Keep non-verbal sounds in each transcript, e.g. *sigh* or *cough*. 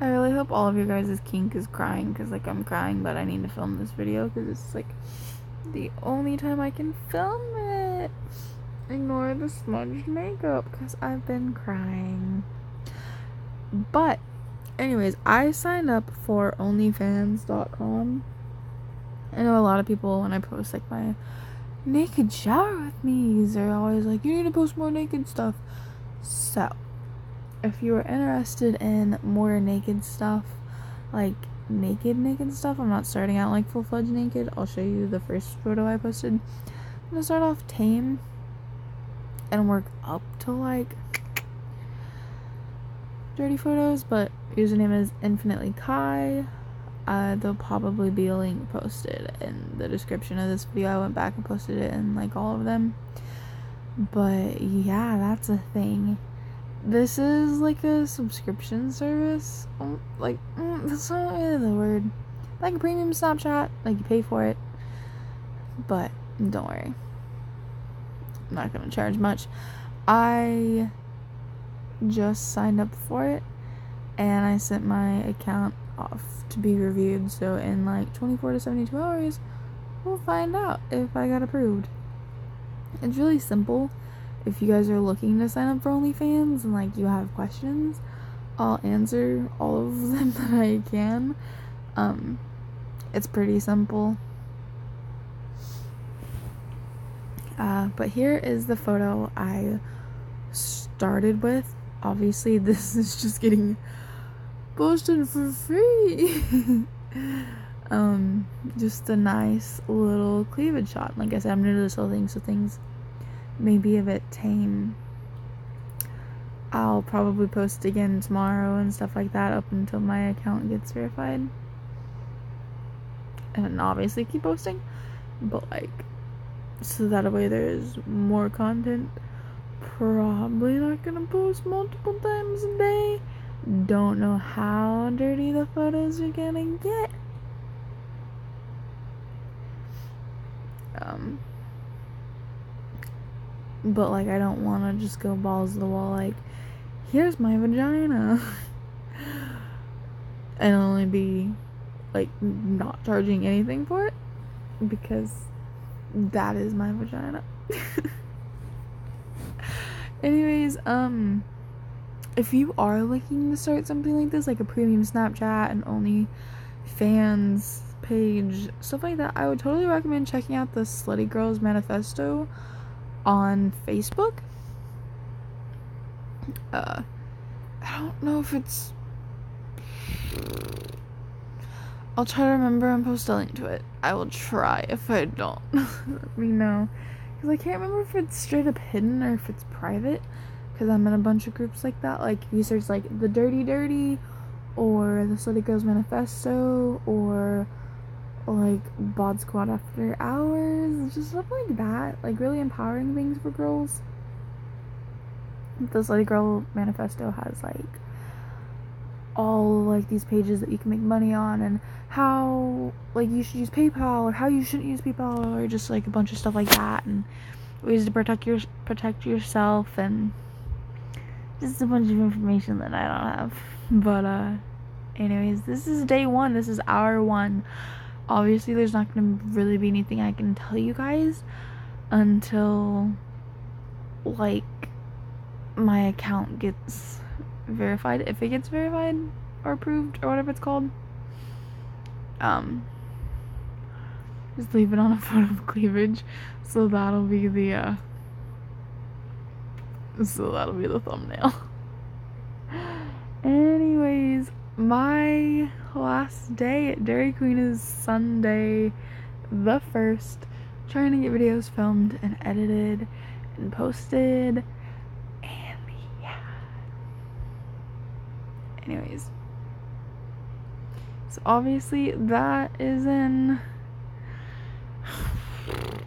I really hope all of your guys' kink is crying because, like, I'm crying, but I need to film this video because it's, like, the only time I can film it. Ignore the smudged makeup because I've been crying. But, anyways, I signed up for OnlyFans.com. I know a lot of people, when I post, like, my naked shower with me, they're always like, you need to post more naked stuff. So, if you are interested in more naked stuff, like naked naked stuff, I'm not starting out like full fledged naked. I'll show you the first photo I posted. I'm gonna start off tame and work up to like dirty photos, but username is infinitely Kai. Uh, there'll probably be a link posted in the description of this video. I went back and posted it in like all of them. But yeah, that's a thing this is like a subscription service. Um, like, mm, that's not really the word. Like a premium Snapchat, like you pay for it. But don't worry, I'm not gonna charge much. I just signed up for it and I sent my account off to be reviewed. So, in like 24 to 72 hours, we'll find out if I got approved. It's really simple if you guys are looking to sign up for OnlyFans and like you have questions, I'll answer all of *laughs* them that I can. Um, it's pretty simple. Uh, but here is the photo I started with. Obviously, *laughs* this is just getting posted for free. *laughs* um, just a nice little cleavage shot. Like I said, I'm new to this whole thing, so things maybe a bit tame. I'll probably post again tomorrow and stuff like that up until my account gets verified. And obviously keep posting. But like so that way there's more content. Probably not gonna post multiple times a day. Don't know how dirty the photos are gonna get. Um but like I don't want to just go balls to the wall like here's my vagina *laughs* and only be like not charging anything for it because that is my vagina. *laughs* Anyways, um if you are looking to start something like this like a premium Snapchat and only fans page, stuff like that, I would totally recommend checking out the Slutty Girls Manifesto on Facebook. Uh, I don't know if it's. I'll try to remember and post a link to it. I will try if I don't. *laughs* Let me know. Because I can't remember if it's straight up hidden or if it's private. Because I'm in a bunch of groups like that. Like, you search, like, The Dirty Dirty or The Slutty Girls Manifesto or like bod squad after hours just stuff like that like really empowering things for girls. This slutty girl manifesto has like all like these pages that you can make money on and how like you should use paypal or how you shouldn't use paypal or just like a bunch of stuff like that and ways to protect your protect yourself and just a bunch of information that i don't have. But uh anyways this is day one. This is hour one obviously there's not going to really be anything I can tell you guys until like my account gets verified if it gets verified or approved or whatever it's called. Um just leave it on a *laughs* photo of cleavage. So that'll be the uh so that'll be the thumbnail. *laughs* Anyways my last day at Dairy Queen is Sunday the 1st. Trying to get videos filmed and edited and posted. And yeah. Anyways. So obviously that is in *sighs*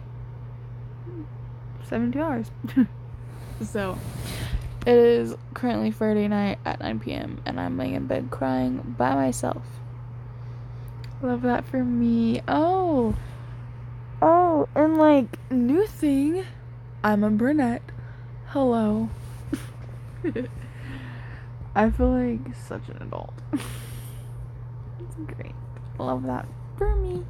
72 hours. *laughs* so it is currently Friday night at 9 p.m. and I'm laying in bed crying by myself. Love that for me. Oh. Oh, and like, new thing. I'm a brunette. Hello. *laughs* I feel like such an adult. *laughs* It's great. Love that for me.